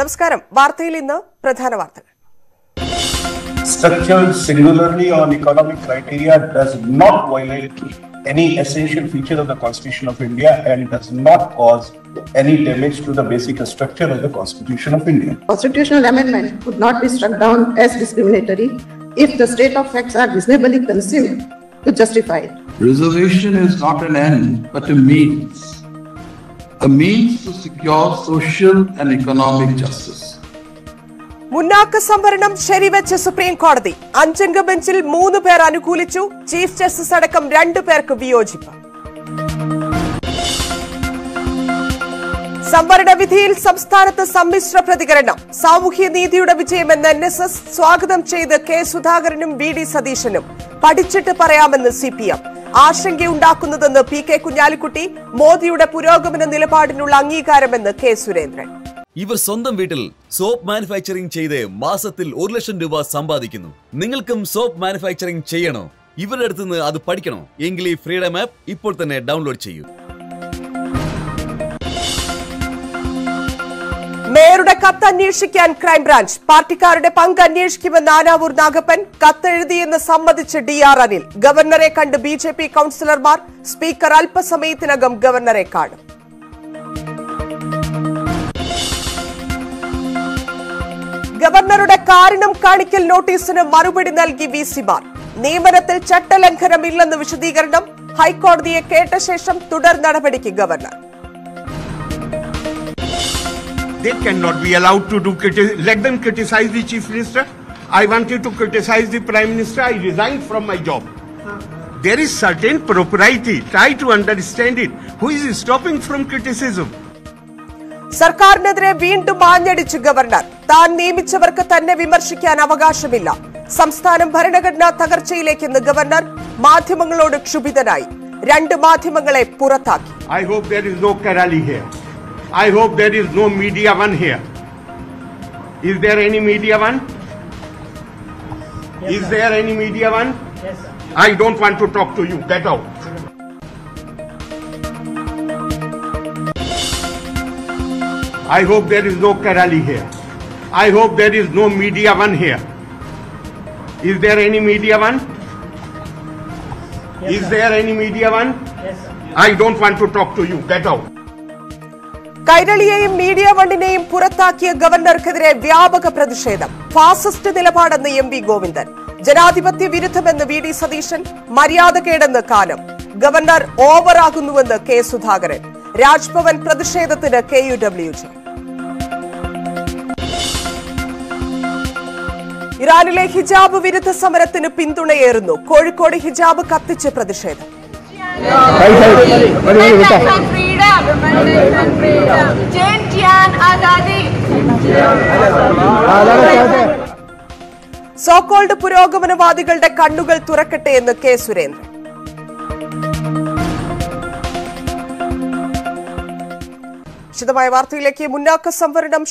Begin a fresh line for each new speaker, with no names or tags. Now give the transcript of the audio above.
നമസ്കാരം വാർത്തയിൽ ഇന്ന് പ്രധാന വാർത്തകൾ
structured singularly on economic criteria does not violate any essential feature of the Constitution of India and does not cause any damage to the basic structure of the Constitution of India.
constitutional amendment could not be struck down as discriminatory if the state of facts are reasonably conceived to justify it.
Reservation is not an end, but a means. A means to secure social and economic justice.
മുന്നാക്ക സംവരണം ശരിവെച്ച supreme കോടതി അഞ്ചംഗ ബെഞ്ചിൽ മൂന്ന് പേർ അനുകൂലിച്ചു. Chief justice അടക്കം രണ്ടു പേർക്ക് വിയോജിപ്പ്. സംവരണ വിധിയിൽ സംസ്ഥാനത്ത് സമ്മിശ്ര പ്രതികരണം. സാമൂഹ്യ നീതിയുടെ വിജയമെന്ന് എൻ എസ് എസ് സ്വാഗതം ചെയ്ത് കെ സുധാകരനും വി ഡി സതീശനും പഠിച്ചിട്ട് പറയാമെന്ന് സി പി എം. ആശങ്കയുണ്ടാക്കുന്നതെന്ന് പി കെ കുഞ്ഞാലിക്കുട്ടി മോദിയുടെ പുരോഗമന നിലപാടിനുള്ള അംഗീകാരമെന്ന് കെ സുരേന്ദ്രൻ.
ഇവർ സ്വന്തം വീട്ടിൽ സോപ്പ് മാനുഫാക്ചറിംഗ് ചെയ്ത് മാസത്തിൽ ഒരു ലക്ഷം രൂപ സമ്പാദിക്കുന്നു. നിങ്ങൾക്കും സോപ്പ് മാനുഫാക്ചറിംഗ് ചെയ്യണോ? ഇവരുടെ അടുത്തുനിന്ന് അത് പഠിക്കണോ? എങ്കിൽ ഈ ഫ്രീഡം ആപ്പ് ഇപ്പോൾ തന്നെ ഡൗൺലോഡ് ചെയ്യൂ.
മേയറുടെ കത്ത് അന്വേഷിക്കാൻ ക്രൈംബ്രാഞ്ച്. പാർട്ടിക്കാരുടെ പങ്ക് അന്വേഷിക്കുമെന്ന് ആനാവൂർ നാഗപ്പൻ കത്തെഴുതിയെന്ന് സമ്മതിച്ച് ഡി ആർ അനിൽ. ഗവർണറെ കണ്ട് ബി ജെ പി കൌൺസിലർമാർ സ്പീക്കർ അല്പസമയത്തിനകം ഗവർണറെ കാണും. ഗവർണറുടെ കാരണം കാണിക്കൽ നോട്ടീസിന് മറുപടി നൽകി വി സിമാർ നിയമനത്തിൽ ചട്ടലംഘനമില്ലെന്ന് വിശദീകരണം ഹൈക്കോടതിയെ കേട്ട ശേഷം തുടർ നടപടിക്ക് governor.
They cannot be allowed to do criti- let them criticize the chief minister. I wanted to criticize the prime minister. I resigned from my job. There is certain propriety. Try to understand it. Who is stopping from criticism?
സർക്കാരിനെതിരെ വീണ്ടും ആഞ്ഞടിച്ചു governor താൻ നിയമിച്ചവർക്ക് തന്നെ വിമർശിക്കാൻ അവകാശമില്ല സംസ്ഥാനം ഭരണഘടനാ തകർച്ചയിലേക്കെന്ന് governor മാധ്യമങ്ങളോട് ക്ഷുഭിതനായി രണ്ട് മാധ്യമങ്ങളെ പുറത്താക്കി
I hope there is no Karali here. I hope there is no media one here. Is there any media one? Is there any media one? Yes. I don't want to talk to you. Get out. I hope there is no Karali here. I hope there is no media one here. Is there any media one? Yes, Is there any media one? Yes, I don't want to talk to you. Get out.
കൈരളിയെയും media വണ്ണിനെയും പുറത്താക്കിയ ഗവർണർക്കെതിരെ വ്യാപക പ്രതിഷേധം. Fascist നിലപാടെന്ന് M V Govindan. ജനാധിപത്യ വിരുദ്ധമെന്ന് V D Satheesan. മര്യാദകേടെന്ന് കാലം ഗവർണർ ഓവറാകുന്നുവെന്ന് കെ സുധാകരൻ. രാജ്ഭവൻ പ്രതിഷേധത്തിന് കെ യു ഡബ്ല്യു ജെ. ഇറാനിലെ ഹിജാബ് വിരുദ്ധ സമരത്തിന് പിന്തുണയേറുന്നു. കോഴിക്കോട് ഹിജാബ് കത്തിച്ച് പ്രതിഷേധം. സോക്കോൾഡ് പുരോഗമനവാദികളുടെ കണ്ണുകൾ തുറക്കട്ടെ എന്ന് കെ സുരേന്ദ്രൻ. വിശദമായ വാർത്തയിലേക്ക് മുന്നാക്ക സംവരണം